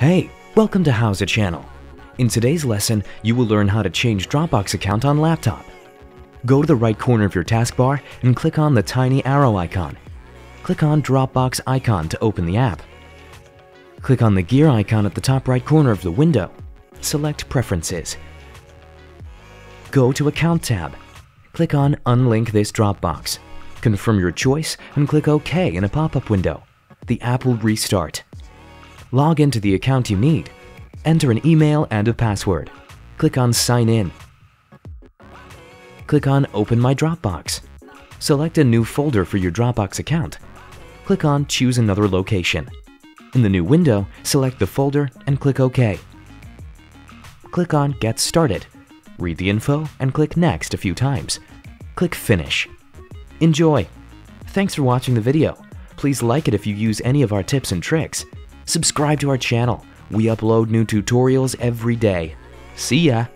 Hey, welcome to Howza channel. In today's lesson, you will learn how to change Dropbox account on laptop. Go to the right corner of your taskbar and click on the tiny arrow icon. Click on Dropbox icon to open the app. Click on the gear icon at the top right corner of the window. Select Preferences. Go to Account tab. Click on Unlink this Dropbox. Confirm your choice and click OK in a pop-up window. The app will restart. Log into the account you need. Enter an email and a password. Click on Sign In. Click on Open My Dropbox. Select a new folder for your Dropbox account. Click on Choose another location. In the new window, select the folder and click OK. Click on Get Started. Read the info and click Next a few times. Click Finish. Enjoy! Thanks for watching the video. Please like it if you use any of our tips and tricks. Subscribe to our channel. We upload new tutorials every day. See ya!